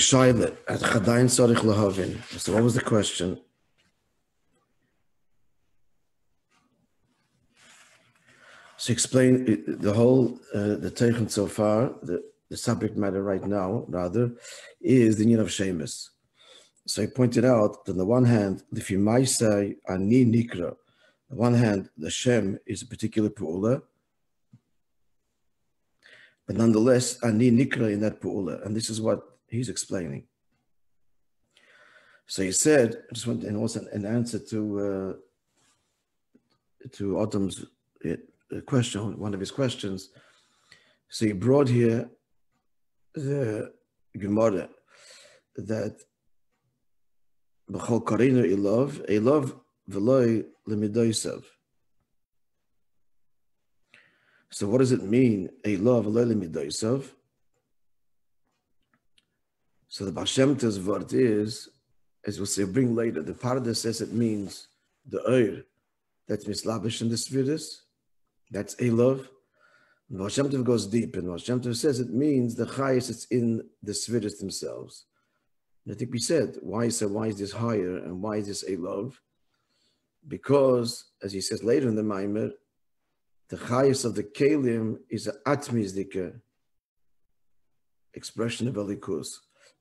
At. So, what was the question? So, explain the whole uh, the Teichen so far. The, the subject matter right now, rather, is the union of Shemus. So, he pointed out that on the one hand, might say Ani Nikra, on the one hand, the Shem is a particular pu'ula, but nonetheless, Ani Nikra in that pu'ula, and this is what he's explaining. So he said, I just want, and also an answer to uh, to Autumn's uh, question, one of his questions. So he brought here the Gemara that B'chol Karina Ilov, Ilov V'loi Lemidoisav. So what does it mean, Ilov V'loi Lemidoisav? So the Bashemta's word is, as we'll say, bring later, the Pardes says it means the Eir, that's mislabish in the Sviris, that's Elov. And Baal Shem Tov goes deep, and Baal Shem Tov says it means the Chayas that's in the Sviris themselves. And I think we said, why is, why is this higher and why is this Elov? Because, as he says later in the Maimer, the Chayas of the Kalim is an Atmizdika expression of Elikus.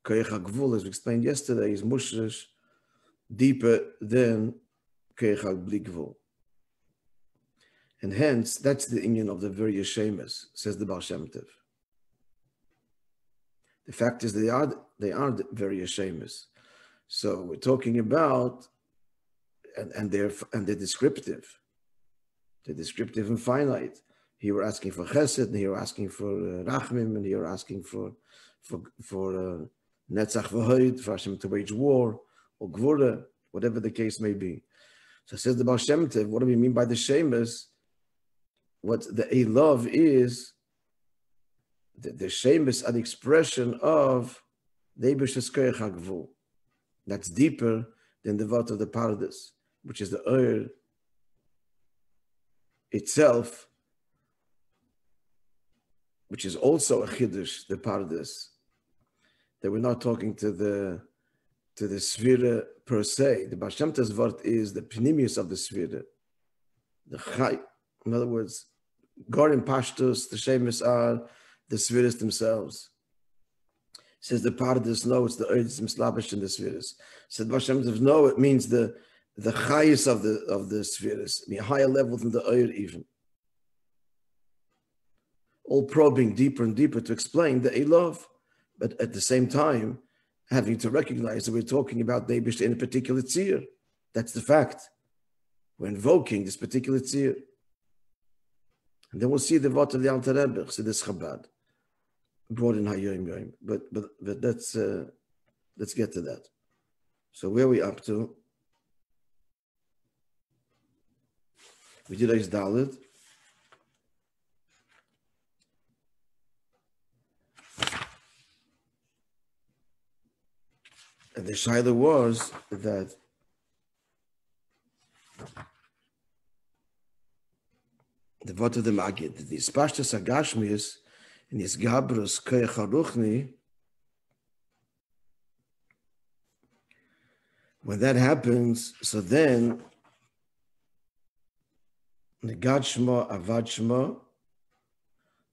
Koyach HaGvul, as we explained yesterday, is mushrish deeper than Koyach HaGvul. And hence, that's the union of the very Yeshemus, says the Baal Shem Tov. The fact is, they are they are very Yeshemus. So we're talking about, and, and they're and they're descriptive. They're descriptive and finite. Here we're asking for Chesed, and here we're asking for uh, Rachmim, and here we're asking for for for uh, Netzach v'hoid, for Hashem to wage war, or Gvura, whatever the case may be. So says the Baal Shem Tov, what do we mean by the Shemus? What the A love is, the, the Shemus are the expression of That's deeper than the Vat of the Pardes, which is the Ur itself, which is also a Chiddush, the Pardes we're not talking to the to the Svira per se. The Bashemta's is the pnimius of the Svira. The Chai, in other words, Gorim Pashtus, the Shemis are the Sviras themselves. Says the Pardes, no, it's the Erdim Slavish in the Sviras. Said Bashemta's, no, it means the the highest of the of the Sviras, I mean, higher level than the Eir even. All probing deeper and deeper to explain the Elov but at the same time, having to recognize that we're talking about Dabish in a particular tzir. That's the fact. We're invoking this particular tzir. And then we'll see the Vot of the Alter Rebbe, see this Chabad, brought in Hayyim Yoim. But, but, but let's, uh, let's get to that. So where are we up to? We did Eis Dalit. The shaila was that the word of the Magid, the Spashtas Agashmius in his Gabrus Koyach Aruchni, when that happens, so then the Gadshma Avadshma,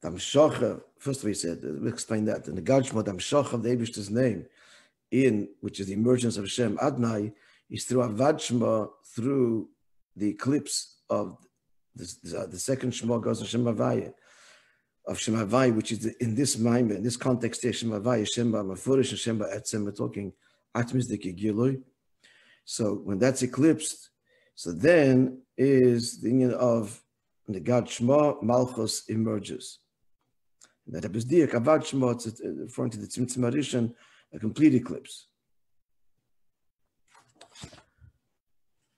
Damshocha, first of all, we said, we'll explain that, and the Gadshma Damshocha, the Abish's name, in which is the emergence of Hashem Adnai, is through Avad Shema, through the eclipse of the, the second Shema goes to Shem of Shem Havaya, which is in this Maimer, in this context here, Shem Havaya, Shem Mafurish, and Shem Etzem, we're talking Atmizdik Gilui. So when that's eclipsed, so then is the union of the God Shema, Malchus emerges. That Diak, Avad Shema, it's referring to the Tzimtzim a complete eclipse.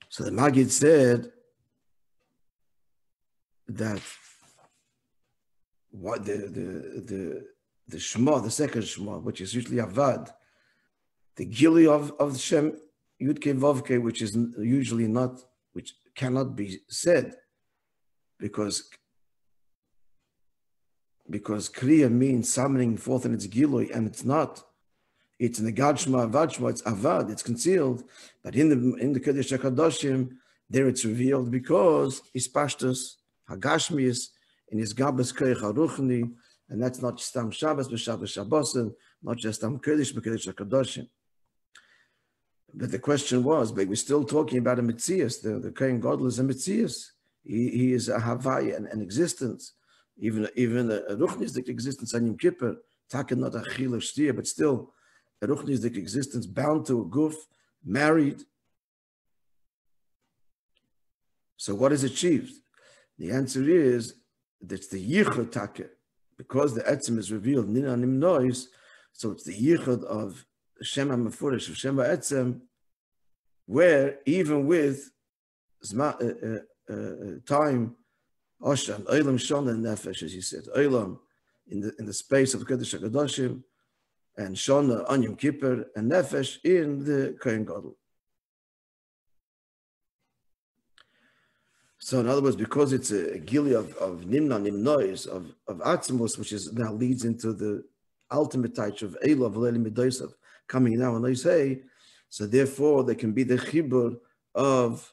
So the Magid said that what the the the the Shema, the second Shema, which is usually Avad, the Gili of of the Shem Yudke Vavke, which is usually not, which cannot be said, because because Kriya means summoning forth in its Gilui, and it's not It's in the it's Avad, it's concealed. But in the in the Kodesh HaKadoshim, there it's revealed because it's Pashtus, Hagashmius, in his Gabas Koyach HaRuchni, and that's not just Tam Shabbos, but Shabbos Shabbosin, not just Tam Kodesh, but Kodesh HaKadoshim. But the question was, but we're still talking about a Mitzias. The, the Kohen Gadol is a Mitzias. He, he is a Havaya, an, an existence. Even, even a, a Ruchnistic existence on Yom Kippur, Taken not a Chil Shtir, but still a Ruchnistic existence bound to a Guf, married. So what is achieved? The answer is that's the Yichud Take. Because the Etzim is revealed, Nina Nim Noise, so it's the Yichud of Shema Mefurish of Shema Etzem, where even with zma, uh, uh, uh, time, Oshan, Olam Shon and Nefesh, as he said, Olam, in the, in the space of Kodesh HaKadoshim, and Shona on Yom Kippur, and Nefesh in the Kohen Gadol. So in other words, because it's a gili of, of nimna nimnois, of, of atzmos, which is now leads into the ultimate touch of Elov, Leli Midoisav, coming now, and they say, so therefore there can be the chibur of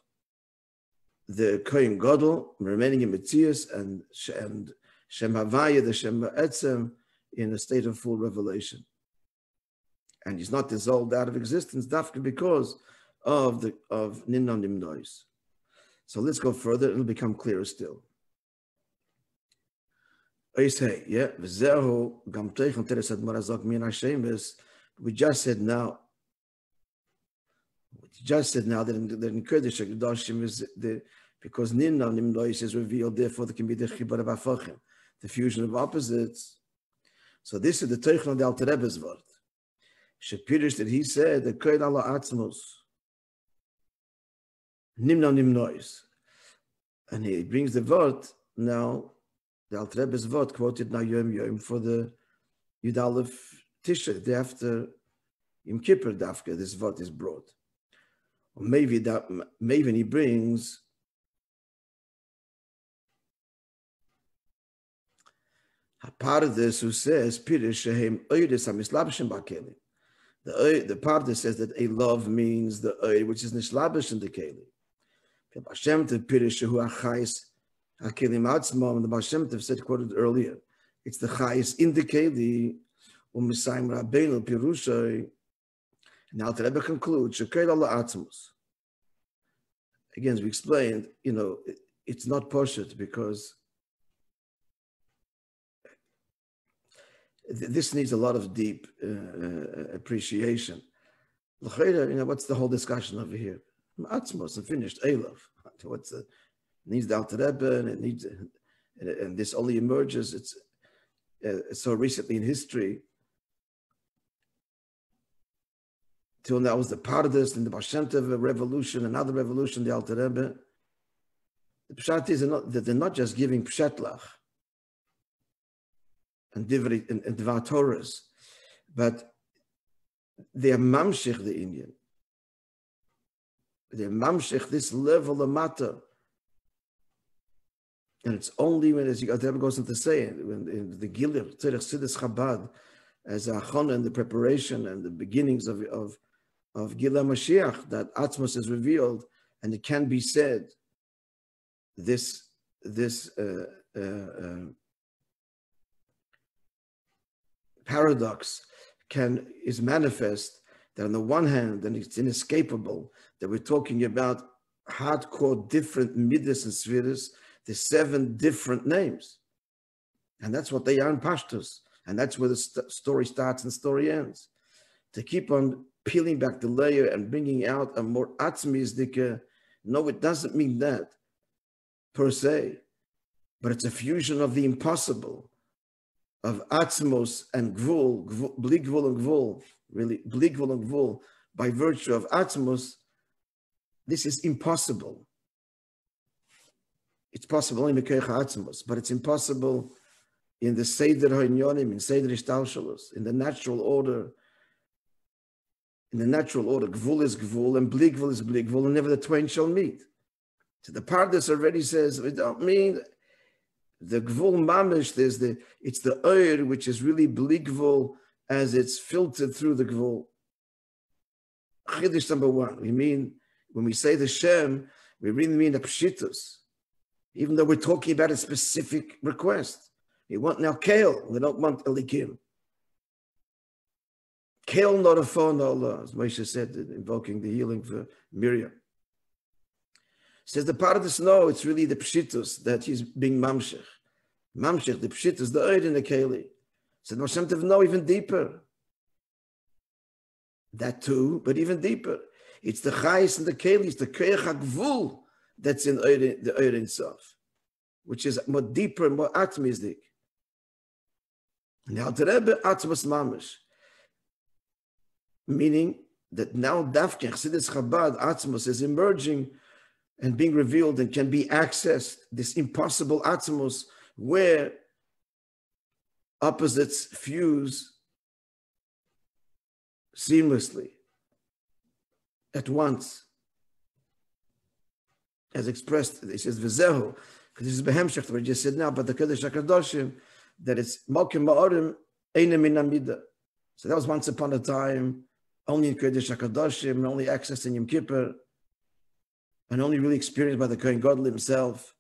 the Kohen Gadol remaining in Metzias and and Shem Havaya, the Shem Etzem, in a state of full revelation. And he's not dissolved out of existence, dafka because of the of Ninnon Nimnois. So let's go further, it'll become clearer still. I say, yeah, we just said now, we just said now that in, that in Kurdish, is the, because Ninna Nimlois is revealed, therefore there can be the Chibar of Afachim, the fusion of opposites. So this is the Teichon of the Alter Rebbe's word. Shapirish that he said, the Koid Allah Atzmos, Nimna Nimnois. And he brings the word now, the Alter Rebbe's word quoted now Yom Yom for the Yud Aleph Tisha, the after Yom Kippur Dafka, this word is brought. Or maybe that maybe he brings a part of this who says Pirish Shehem Oiris Hamislabshim Bakeli. The the part says that a love means the which is nishlabish in the keli. Hashem to Pirish Shehu Achais Hakelim Atzmam. The Hashem to said quoted earlier. It's the chayis in the keli U'misayim Rabbeinu Pirushay. Now the Rebbe concludes, Shekel Allah Atzmus. Again, as we explained, you know, it, it's not poshut because this needs a lot of deep uh, uh appreciation. You know, what's the whole discussion over here? Atzmos and finished. Elov. What's the needs the Alter Rebbe and it needs, and, this only emerges. It's uh, so recently in history till now was the Pardes and the Baal Shem Tov revolution, another revolution, the Alter Rebbe. The Pshat is not, that they're not just giving Pshetlach and Divri and, and Dvar Torahs, but they are Mamshich the Indian. They are Mamshich this level of matter. And it's only when, as Rebbe goes on to say, when in the Gilir, Tzerech Sidis Chabad, as a chana and the preparation and the beginnings of, of of Gila Mashiach that Atmos is revealed, and it can be said this this uh, uh, uh, paradox can is manifest that on the one hand, and it's inescapable that we're talking about hardcore different midas and spheres, the seven different names, and that's what they are in Pashtus, and that's where the st- story starts and story ends. To keep on peeling back the layer and bringing out a more atzmizdika. No, it doesn't mean that per se, but it's a fusion of the impossible, of atzmos and gvul, bli gvul and gvul, really, bli gvul and gvul, by virtue of atzmos, this is impossible. It's possible only in atzmos, but it's impossible in the Seder HaInyonim, in Seder Ishtalshalos, in the natural order in the natural order. Gvul is gvul and bligvul is bligvul, and never the twain shall meet. So the part already says we don't mean the gvul mamish. There's the it's the oir which is really bligvul as it's filtered through the Gvul. Chiddush number one, we mean, when we say the Shem, we really mean the Pshitus, even though we're talking about a specific request. We want now Kale, we don't want Elikim. Kale not a phone, Allah, as Moshe said, invoking the healing for Miriam. Says the part of the snow, it's really the Pshitus that he's being Mamshech. Mamshech, the Pshitus, the Eid in the Keli. Said Moshe to know even deeper. That too, but even deeper. It's the Chais and the Kelis, the Keach HaGvul that's in the Eid itself, which is more deeper more atmistic. Now, the Rebbe Atmas Mamish, meaning that now Dafke Chassidus Chabad Atmos is emerging and being revealed and can be accessed, this impossible Atmos where opposites fuse seamlessly at once. As expressed, it says Vizehu, because this is Behemshech, we just said now, but the Kodesh HaKadoshim, that it's Malkim Ma'orim, Einem Amida. So that was once upon a time, only in Kodesh HaKadoshim, only accessed in Yom Kippur, and only really experienced by the Kohen Gadol himself.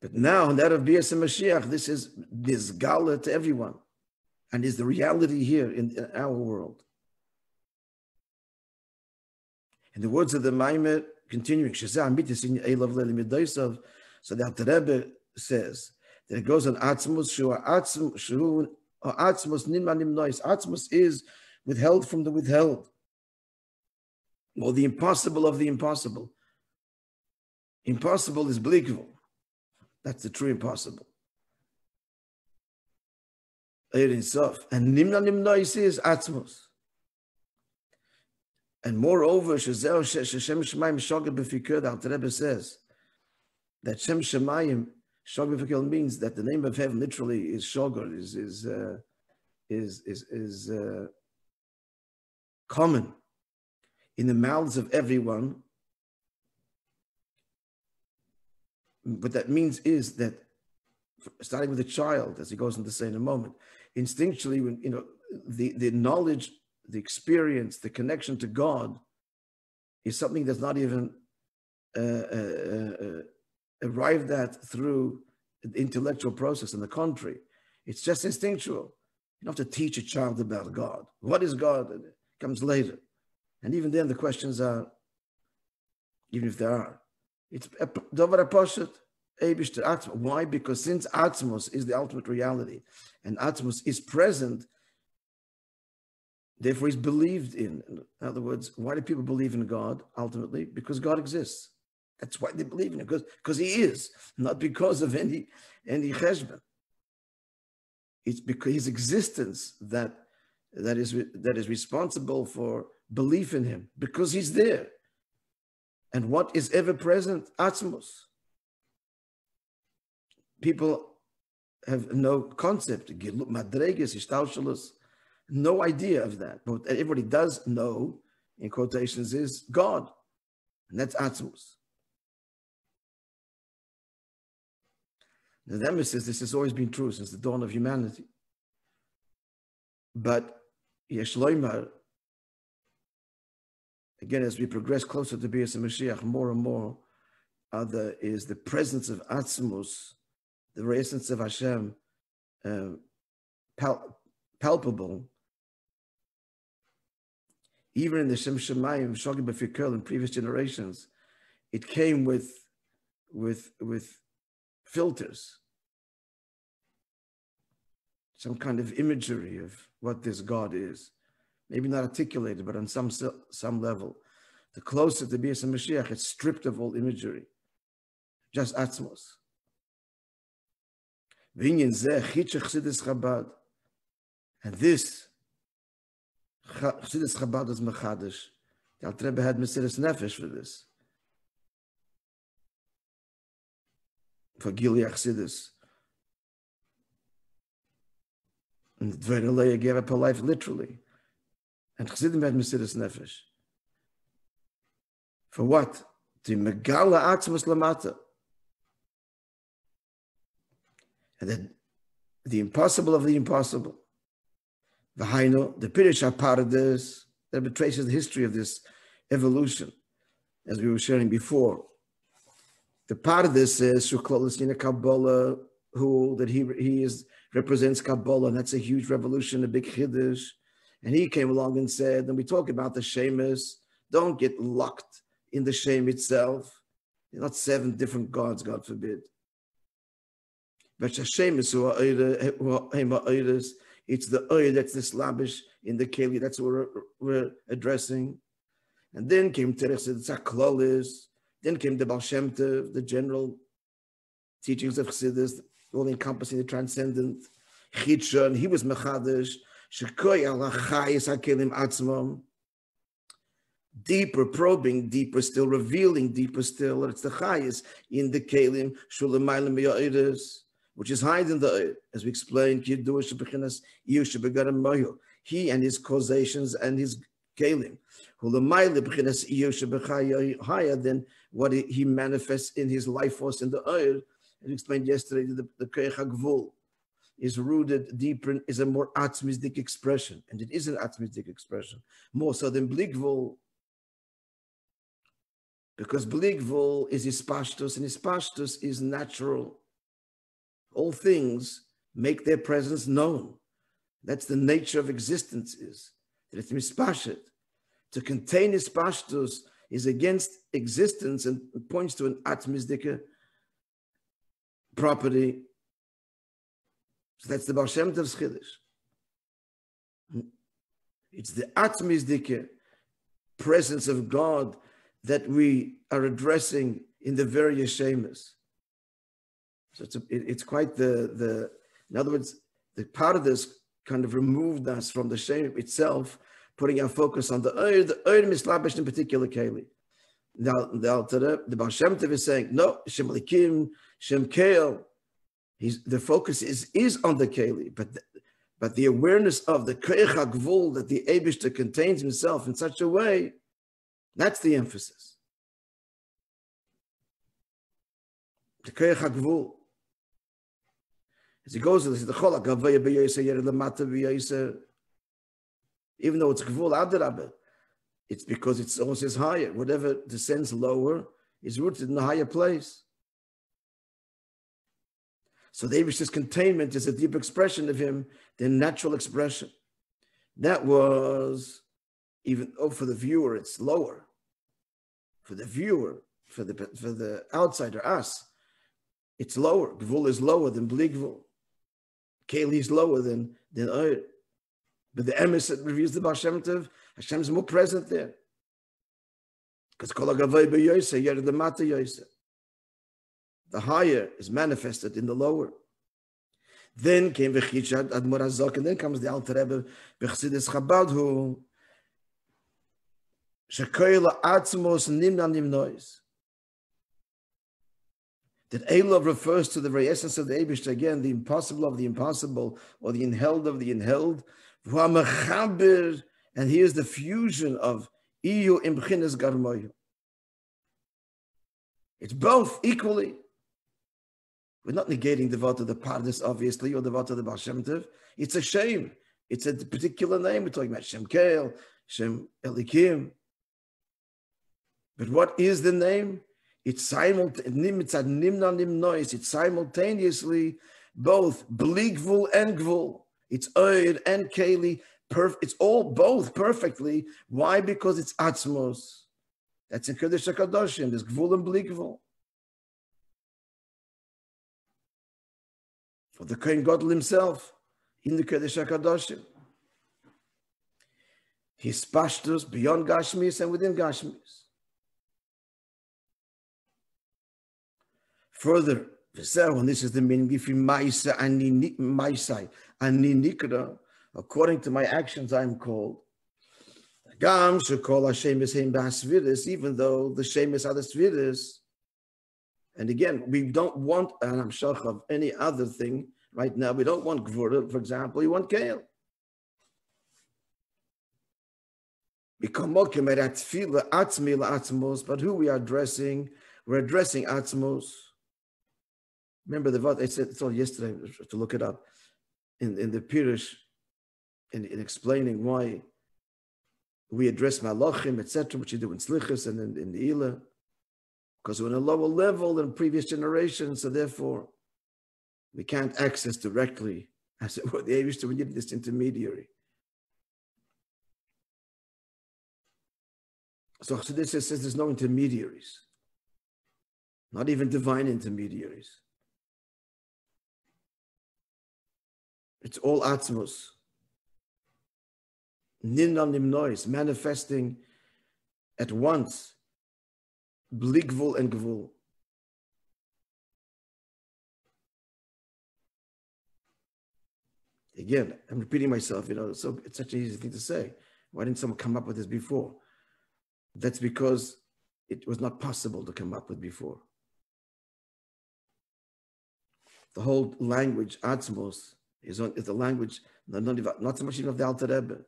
But now, that of Bias and Mashiach, this is this gala to everyone, and is the reality here in, in our world. In the words of the Maimer, continuing, so the Alter Rebbe says that it goes on Atzmus, Shu Atzmus Nimanim Nois. Atzmus is withheld from the withheld, or the impossible of the impossible. Impossible is believable. That's the true impossible. And Nimna Nimnois is Atzmos. And moreover, Shazeo Shem Shemayim Shogeg B'fikir, the Alter Rebbe says that Shem Shemayim Shogeg B'fikir means that the name of heaven literally is Shogeg, is is uh, is is, is uh, common in the mouths of everyone what that means is that starting with a child, as he goes on to say in a moment, instinctually, when you know the, the knowledge, the experience, the connection to God is something that's not even uh, uh, uh, arrived at through the intellectual process. In the contrary, it's just instinctual. You don't have to teach a child about God. What is God? It comes later. And even then, the questions are, even if there are, it's Dovar Aposhet, Eibishter Atzmos. Why? Because since Atzmos is the ultimate reality and Atzmos is present, therefore he's believed in. In other words, why do people believe in God ultimately? Because God exists. That's why they believe in him, because, because he is, not because of any any cheshbon. It's because his existence that that is that is responsible for belief in him, because he's there. And what is ever present? Atzmos. People have no concept, madreges, no idea of that. But everybody does know, in quotations, is God. And that's Atzmos. The Rebbe says this has always been true since the dawn of humanity. But Yeshloimar again, as we progress closer to Bias and Mashiach, more and more other is the presence of Atzmus, the essence of Hashem, uh, pal- palpable. Even in the Shem Shemayim, Shogim Befikul in previous generations, it came with, with, with filters, some kind of imagery of what this God is maybe not articulated, but on some some level. The closer to Bias Mashiach, it's stripped of all imagery, just atzmos. And this, Chassidus Chabad is Mechadish. The Alter Rebbe had Mesiris Nefesh for this. For Gilead Chassidus. And Dvair gave up her life literally. And Chassidim had Mesiris Nefesh. For what? To Megala Atzmus Lamata. And then the impossible of the impossible. Vahaino, the Pirish Aparadis, that traces the history of this evolution, as we were sharing before. The part of this is Shuklolisina Kabbalah, who that he he is represents Kabbalah, and that's a huge revolution, a big chiddush. And he came along and said, and we talk about the Shemus, don't get locked in the shame itself. You're not seven different gods, God forbid. But Shemus, it's the oil that's the slabish in the keli. That's what we're, we're addressing. And then came Teres Tzaklolis. Then came the Baal Shem the general teachings of Chassidus, all encompassing the transcendent. Chitshon, he was Mechadish. Deeper probing, deeper still revealing, deeper still. It's the chayis in the kelim ya'iris which is than the, as we explained, he and his causations and his kalim, higher than what he manifests in his life force in the oil. As we explained yesterday, the, the is rooted deeper, is a more atmistic expression, and it is an atmistic expression, more so than Bligvul, because Bligvul is his pashtus, and his pashtus is natural all things make their presence known. That's the nature of existence is that it's mispashet. To contain ispashtus is against existence and points to an atmizdika uh, property. So that's the Baal Shem Tov's Chiddush. It's the atmizdika presence of God that we are addressing in the various Shemas. So it's, a, it, it's quite the, the, in other words, the part of this kind of removed us from the shame itself, putting our focus on the Eir, the Eir mislabish in particular, Kaylee. Now, the, the Baal Shem is saying, no, Shem Likim, Shem Kael, He's, the focus is, is on the Keli, but the, but the awareness of the Kreich HaGvul, that the Abishta contains himself in such a way, that's the emphasis. The Kreich HaGvul. As he goes, is the cholak havaya b'yoyse yer lemata b'yoyse. Even though it's gvul adrabah, it's because it's almost higher. Whatever descends lower is rooted in a higher place. So the containment is a deep expression of him, the natural expression. That was even oh, for the viewer, it's lower. For the viewer, for the for the outsider, us, it's lower. Gvul is lower than Bligvul. Keli is lower than than Oir. But the emes reveals the Baal Shem Tov, Hashem is more present there. Because Kol HaGavoy B'Yoyse, Yer the Mata Yoyse. The higher is manifested in the lower. Then came V'chitshad Admor Azok, and then comes the Alter Rebbe B'chsidis Chabad, who Shekoy La'atzmos Nimna Nimnois that Elov refers to the very essence of the Abish, again, the impossible of the impossible, or the inheld of the inheld. And here's the fusion of Iyu Imchines Garmoyu. It's both equally. We're not negating the vote of the Pardes, obviously, or the vote of the Baal Shem Tov. It's a shame. It's a particular name. We're talking about Shem Kael, Shem Elikim. But what is the name? it's simultaneously, it's simultaneously both bligvul and gvul. It's oid and keli. Perf- it's all both perfectly. Why? Because it's atzmos. That's in Kodesh HaKadoshim. There's gvul and bligvul. For the Kohen Gadol himself in the Kodesh HaKadoshim. His pashtus beyond Gashmis and within Gashmis. Further, and this is the meaning, if Maisa and Nikra, according to my actions, I'm called. Gam should call Hashem is even though the Shemis are the Sviris. And again, we don't want an of any other thing right now. We don't want Gvura, for example, we want Kale. But who we are addressing? We're addressing Atzmos. Remember the Vat, I said it's all yesterday to look it up. In, in the Pirish in, in explaining why we address malachim, etc., which you do in slichus and in, in the ila, because we're on a lower level than previous generations, so therefore we can't access directly, as it were, the Avishter, we need this intermediary. So Chassidus says there's no intermediaries, not even divine intermediaries. It's all Atzmos. Ninam noise, manifesting at once Bligvul and Gvul. Again, I'm repeating myself, you know, so it's such an easy thing to say. Why didn't someone come up with this before? That's because it was not possible to come up with before. The whole language, Atzmos, is, on, is the language, not, not, not so much even of the Alter Rebbe.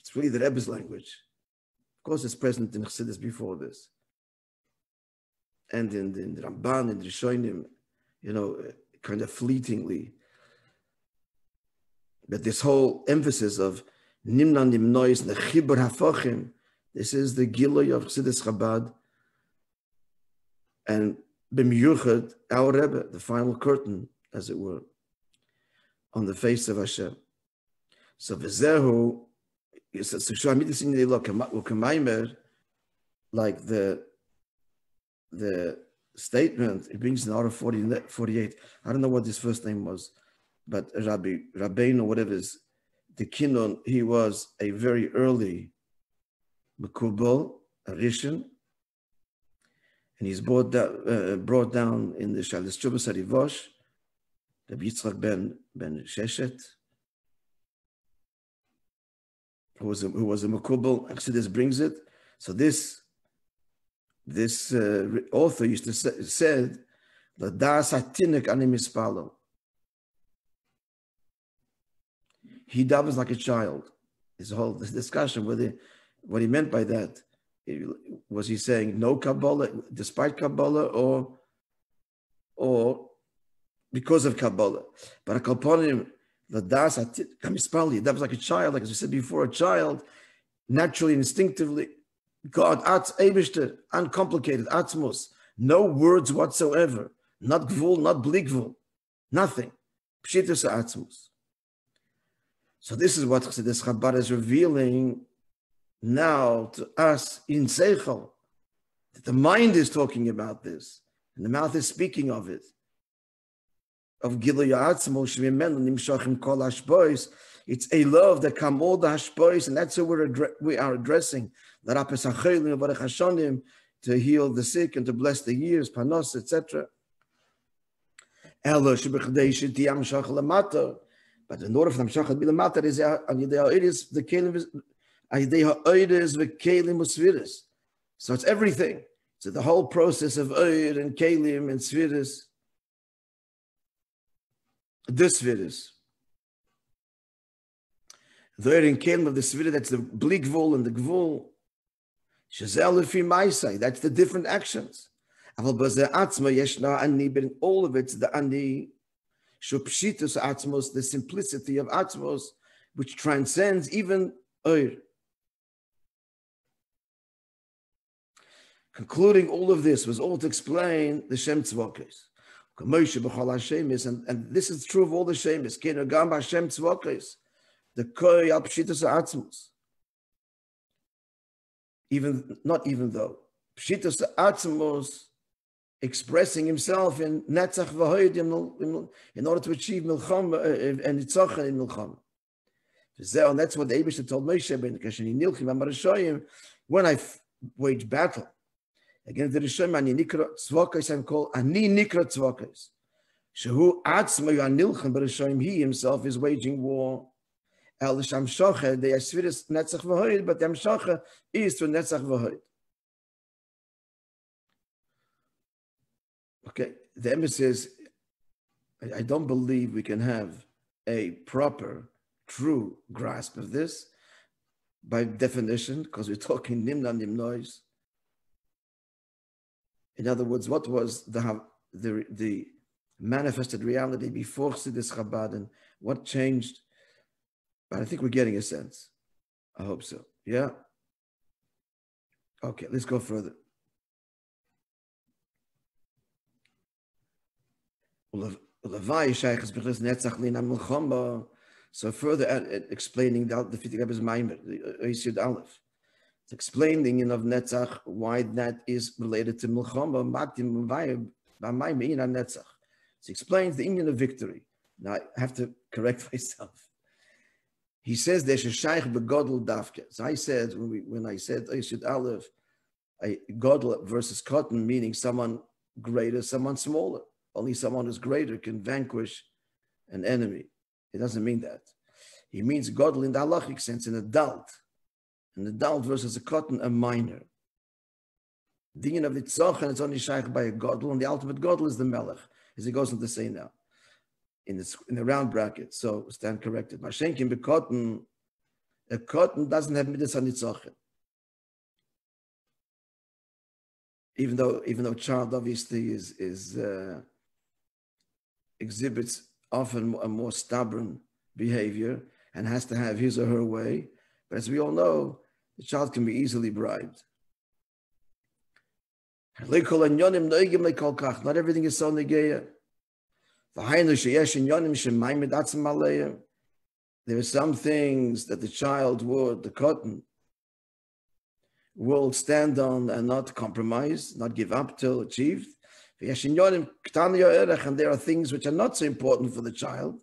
It's really the Rebbe's language. Of course, it's present in Chassidus before this. And in, in the Ramban, and the Rishonim, you know, kind of fleetingly. But this whole emphasis of Nimna Nimnois, Nechibur Hafochim, this is the Giloy of Chassidus Chabad. And B'miyuchad, our Rebbe, the final curtain, as it were, on the face of Hashem. So V'zehu, like the the statement, it brings in order 40, 48. I don't know what his first name was, but Rabbi Rabbein or whatever is the Kinon, he was a very early Makubal, a Rishon, and he's brought down, uh, brought down in the Shalis Chubas Arivosh, Rabbi Yitzchak ben, ben Sheshet, who was a, who was a Makubal, Exodus brings it. So this this uh, author used to say, said, the "Das atinik animispalo." He davens like a child. This whole this discussion what he meant by that was he saying no Kabbalah despite Kabbalah or or because of Kabbalah. But a the Das Kamispali, that was like a child, like as we said before, a child naturally, instinctively God, Atz, Eibishter, uncomplicated, Atzmos, no words whatsoever, not Gvul, not Bligvul, nothing. Pshitus Atzmos. So this is what Chassidus Chabad is revealing now to us in Seichel, that the mind is talking about this, and the mouth is speaking of it. Of Giloy Atzmos, Shvimenu, Nimshachim Kol Hashbois, it's a love that come all the Hashbois, and that's what we're we are addressing to heal the sick and to bless the years, panos, etc. But in order for the Mshach to be the matter, is the kelim is. So it's everything. So the whole process of oir and kelim and sviris. This sviris. The oir and kelim of the sviris, that's the bligvul and the gvul. That's the different actions. All of it's the ani, shupshitus atmos, the simplicity of atmos, which transcends even oir. Concluding all of this was all to explain the Shem Tzvokes. And, and this is true of all the Shemis. The Koy Apshitus Atzmos even not even though Pshitas Atzmos expressing himself in Netzach V'Hoyd in order to achieve Milcham uh, uh, and Nitzach in Milcham. And that's what the Abishah told Moshe ben Kashani Nilchim when I wage battle against the Rishon Ani Nikra Tzvokais I'm called Ani Nikra Tzvokais. Shehu Atzma Yanilchim Barashoyim he himself is waging war El Shamshocha, the Yasviris Netzach V'Hoid, but the Amshocha is to Netzach V'Hoid. Okay, the emphasis, I, I don't believe we can have a proper, true grasp of this by definition, because we're talking Nimna Nimnois. In other words, what was the, the, the manifested reality before Sidis Chabad and what changed But I think we're getting a sense. I hope so. Yeah? Okay, let's go further. So further at explaining the Fitik Rebbe's Maimer, the Yisud Aleph. It's explaining in of Netzach why that is related to Milchamba, Matim Maimer Netzach. It explains the Indian of victory. Now I have to correct myself. He says there's a shaykh begodel dafke. So I said when we when I said oh, Yisud Aleph, a godel versus cotton, meaning someone greater, someone smaller. Only someone who's greater can vanquish an enemy. It doesn't mean that. He means godly in the halachic sense, an adult. An adult versus a cotton, a minor. The of the tzochan is only shaykh by a godel, and the ultimate godel is the melech, as he goes on to say now, in the, in the round bracket. So stand corrected. Mashenkin be cotton, a cotton doesn't have midas on tzochan. Even though, even though child obviously is is uh, exhibits often a more stubborn behavior and has to have his or her way. But as we all know, the child can be easily bribed. Not everything is so negeya. There are some things that the child would, the cotton, will stand on and not compromise, not give up till achieved. And there are things which are not so important for the child.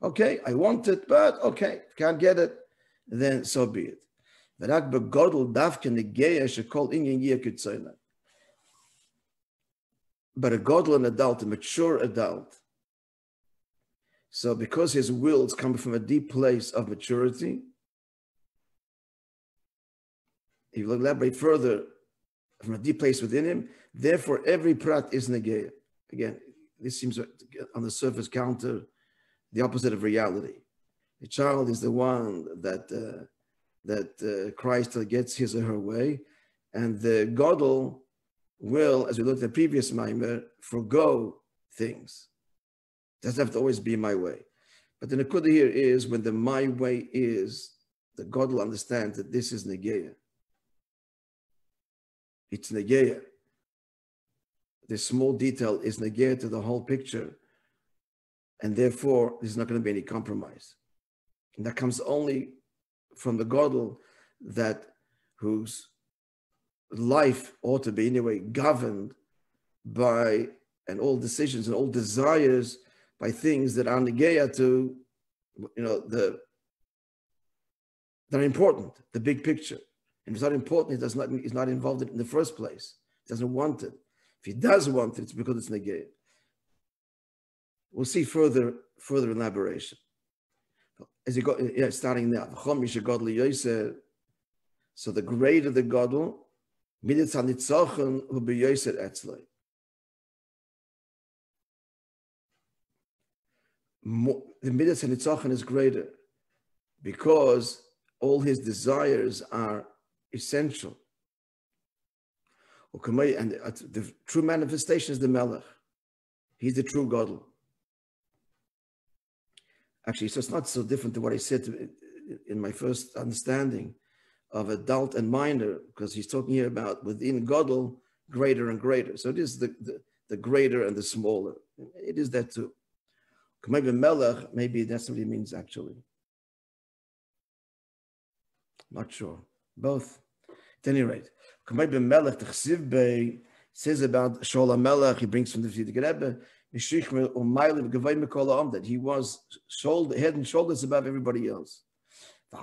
Okay, I want it, but okay, can't get it, then so be it. But a godel, an adult, a mature adult, so because his wills come from a deep place of maturity, he will elaborate further from a deep place within him. Therefore, every prat is negeya. Again, this seems on the surface counter the opposite of reality. The child is the one that uh, that uh, Christ gets his or her way, and the godel will, as we looked at the previous maimer, forego things. Doesn't have to always be my way. But the nakuda here is when the my way is, the God will understand that this is negeya it's negeya. This small detail is negeya to the whole picture, and therefore there's not going to be any compromise. And that comes only from the godel that whose life ought to be anyway governed by and all decisions and all desires by things that are negeya to you know the that are important, the big picture. And if it's not important, he does not, he's not involved in it the first place. He doesn't want it. If he does want it, it's because it's negay. We'll see further further elaboration. As you go, yeah, starting now. So the greater the godel, be etzloi. The midas hanitzochen is greater because all his desires are essential. And the true manifestation is the Melech. He's the true God. Actually, so it's not so different to what I said in my first understanding of adult and minor, because he's talking here about within Godel, greater and greater. So it is the, the, the greater and the smaller. It is that too. Maybe Melech, maybe that's what he means actually. Not sure. Both. At any rate, Melech, the says about Shola Melech, he brings from the Fidik Rebbe, that he was shoulder, head and shoulders above everybody else. The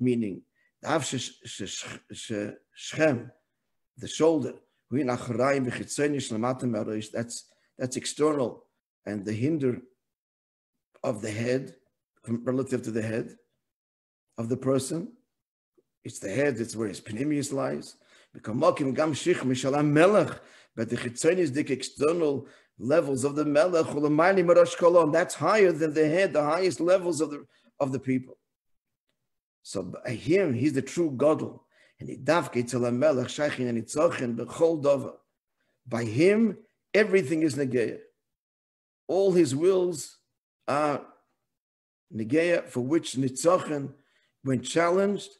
meaning, the shoulder, that's, that's external, and the hinder of the head, relative to the head of the person, it's the head, it's where his panemius lies. But the chitzon is the external levels of the melech, that's higher than the head, the highest levels of the of the people. So by him, he's the true godel. And he davke tel melech shachin and itzochen bechol dova. By him, everything is negeya. All his wills are Negeya for which Nitzochen, when challenged,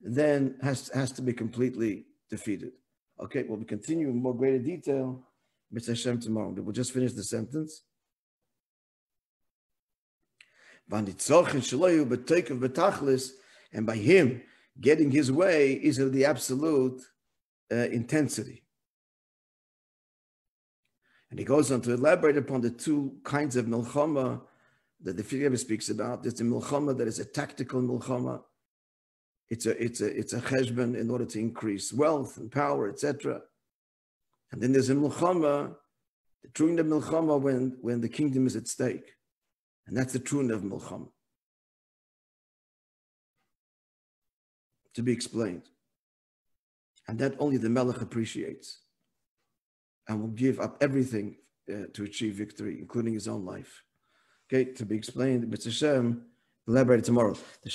then has, has to be completely defeated. Okay, well, we continue in more greater detail, Mr. Hashem, tomorrow. We'll just finish the sentence. And by him getting his way is of the absolute uh, intensity. And he goes on to elaborate upon the two kinds of milchama that the Rebbe speaks about. There's the milchama that is a tactical milchama. It's a it's a it's a cheshbon in order to increase wealth and power, etc. And then there's a milchama, the of milchama when when the kingdom is at stake, and that's the truin of milchama. To be explained, and that only the melech appreciates, and will give up everything uh, to achieve victory, including his own life. Okay, to be explained, Mr. Shem, elaborated tomorrow. The